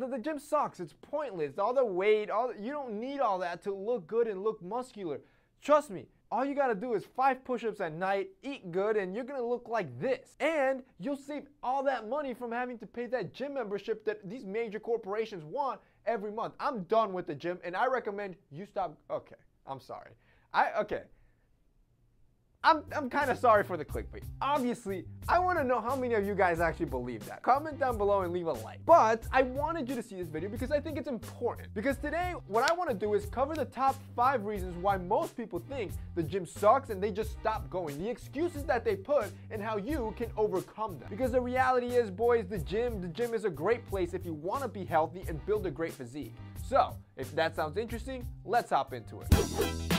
the, the gym sucks. It's pointless. All the weight, all the, you don't need all that to look good and look muscular. Trust me, all you gotta do is five push-ups at night, eat good, and you're gonna look like this. And you'll save all that money from having to pay that gym membership that these major corporations want every month. I'm done with the gym, and I recommend you stop. Okay, I'm sorry. I okay. I'm, I'm kind of sorry for the clickbait. Obviously, I want to know how many of you guys actually believe that. Comment down below and leave a like. But I wanted you to see this video because I think it's important. Because today, what I want to do is cover the top five reasons why most people think the gym sucks and they just stop going. The excuses that they put and how you can overcome them. Because the reality is, boys, the gym, the gym is a great place if you want to be healthy and build a great physique. So, if that sounds interesting, let's hop into it.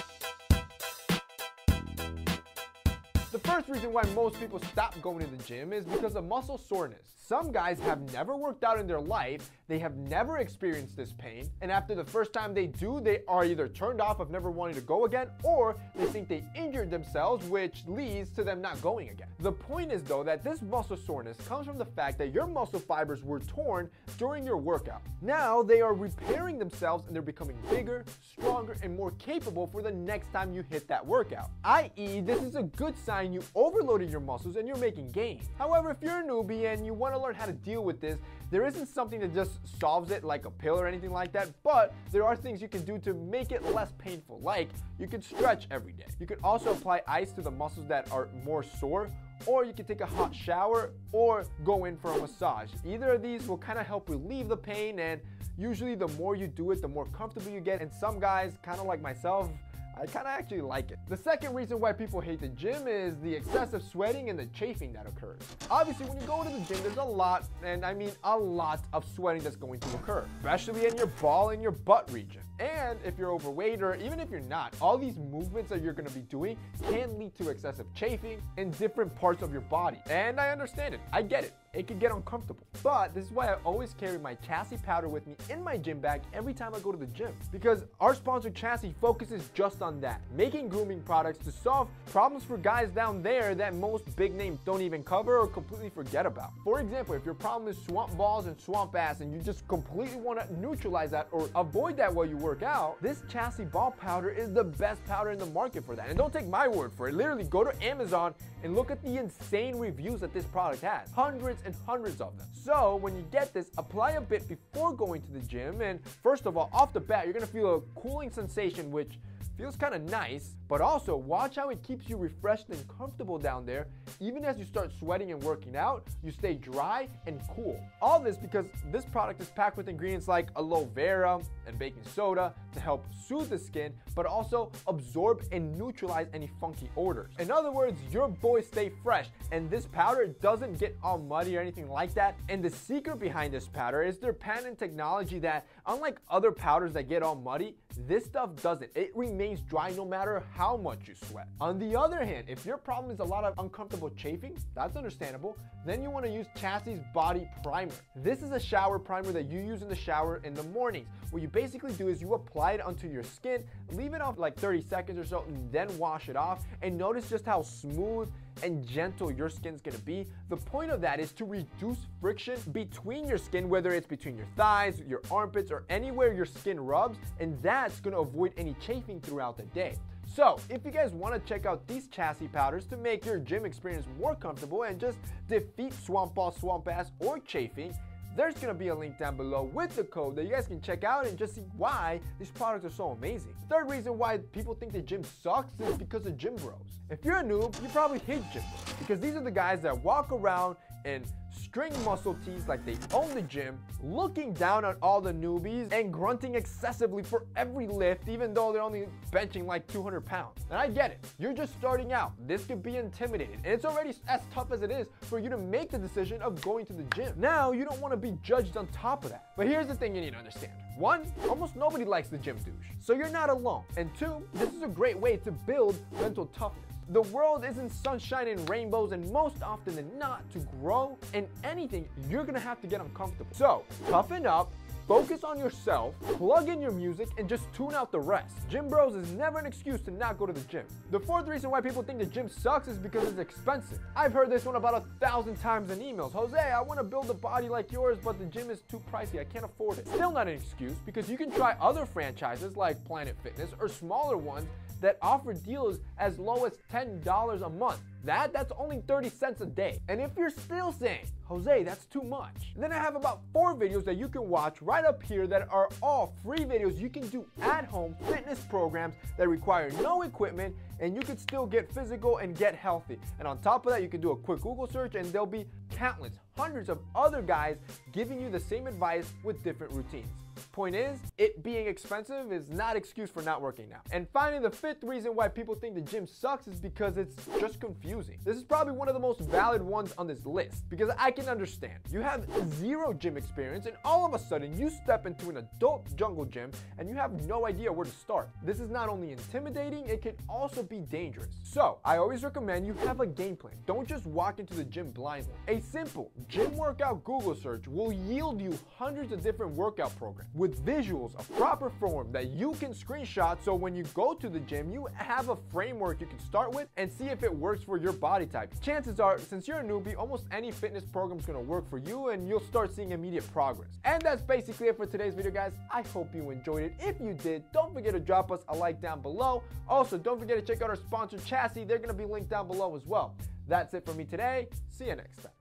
The first reason why most people stop going to the gym is because of muscle soreness. Some guys have never worked out in their life, they have never experienced this pain, and after the first time they do, they are either turned off of never wanting to go again, or they think they injured themselves, which leads to them not going again. The point is though that this muscle soreness comes from the fact that your muscle fibers were torn during your workout. Now they are repairing themselves and they're becoming bigger, stronger, and more capable for the next time you hit that workout. I.e., this is a good sign you overloaded your muscles and you're making gains. However, if you're a newbie and you want to learn how to deal with this, there isn't something that just solves it like a pill or anything like that, but there are things you can do to make it less painful. Like you can stretch every day. You can also apply ice to the muscles that are more sore or you can take a hot shower or go in for a massage. Either of these will kind of help relieve the pain and usually the more you do it, the more comfortable you get. And some guys, kind of like myself, I kind of actually like it. The second reason why people hate the gym is the excessive sweating and the chafing that occurs. Obviously, when you go to the gym, there's a lot, and I mean a lot of sweating that's going to occur, especially in your ball and your butt region. And if you're overweight or even if you're not, all these movements that you're gonna be doing can lead to excessive chafing in different parts of your body. And I understand it, I get it it can get uncomfortable. But this is why I always carry my chassis powder with me in my gym bag every time I go to the gym. Because our sponsor chassis focuses just on that, making grooming products to solve problems for guys down there that most big names don't even cover or completely forget about. For example, if your problem is swamp balls and swamp ass and you just completely want to neutralize that or avoid that while you work out, this chassis ball powder is the best powder in the market for that. And don't take my word for it. Literally go to Amazon and look at the insane reviews that this product has. Hundreds and hundreds of them. So when you get this, apply a bit before going to the gym. And first of all, off the bat, you're gonna feel a cooling sensation, which feels kind of nice, but also watch how it keeps you refreshed and comfortable down there. Even as you start sweating and working out, you stay dry and cool. All this because this product is packed with ingredients like aloe vera and baking soda to help soothe the skin, but also absorb and neutralize any funky odors. In other words, your boys stay fresh, and this powder doesn't get all muddy or anything like that. And the secret behind this powder is their patent technology that, unlike other powders that get all muddy, this stuff doesn't. It remains dry no matter how much you sweat. On the other hand, if your problem is a lot of uncomfortable chafing, that's understandable, then you want to use Chassis Body Primer. This is a shower primer that you use in the shower in the mornings. What you basically do is you apply it onto your skin, leave it off like 30 seconds or so, and then wash it off, and notice just how smooth and gentle your skin's gonna be. The point of that is to reduce friction between your skin, whether it's between your thighs, your armpits, or anywhere your skin rubs, and that's gonna avoid any chafing throughout the day. So, if you guys want to check out these chassis powders to make your gym experience more comfortable and just defeat swamp ball, swamp ass, or chafing, there's gonna be a link down below with the code that you guys can check out and just see why these products are so amazing. Third reason why people think the gym sucks is because of gym bros. If you're a noob, you probably hate gym bros because these are the guys that walk around and string muscle tees like they own the gym, looking down on all the newbies and grunting excessively for every lift, even though they're only benching like 200 pounds. And I get it, you're just starting out. This could be intimidating, and it's already as tough as it is for you to make the decision of going to the gym. Now, you don't want to be judged on top of that. But here's the thing you need to understand. One, almost nobody likes the gym douche, so you're not alone. And two, this is a great way to build mental toughness. The world isn't sunshine and rainbows, and most often than not, to grow in anything, you're gonna have to get uncomfortable. So, toughen up, Focus on yourself, plug in your music, and just tune out the rest. Gym bros is never an excuse to not go to the gym. The fourth reason why people think the gym sucks is because it's expensive. I've heard this one about a thousand times in emails. Jose, I want to build a body like yours, but the gym is too pricey. I can't afford it. Still not an excuse because you can try other franchises like Planet Fitness or smaller ones that offer deals as low as $10 a month. That, that's only 30 cents a day. And if you're still saying, Jose, that's too much, then I have about four videos that you can watch right up here that are all free videos you can do at home fitness programs that require no equipment and you can still get physical and get healthy. And on top of that, you can do a quick Google search and there'll be countless, hundreds of other guys giving you the same advice with different routines. Point is, it being expensive is not excuse for not working out. And finally, the fifth reason why people think the gym sucks is because it's just confusing. This is probably one of the most valid ones on this list because I can understand. You have zero gym experience and all of a sudden you step into an adult jungle gym and you have no idea where to start. This is not only intimidating, it can also be dangerous. So, I always recommend you have a game plan. Don't just walk into the gym blindly. A simple gym workout Google search will yield you hundreds of different workout programs with visuals of proper form that you can screenshot so when you go to the gym, you have a framework you can start with and see if it works for your body type. Chances are, since you're a newbie, almost any fitness program is gonna work for you and you'll start seeing immediate progress. And that's basically it for today's video, guys. I hope you enjoyed it. If you did, don't forget to drop us a like down below. Also, don't forget to check out our sponsor, Chassis. They're gonna be linked down below as well. That's it for me today. See you next time.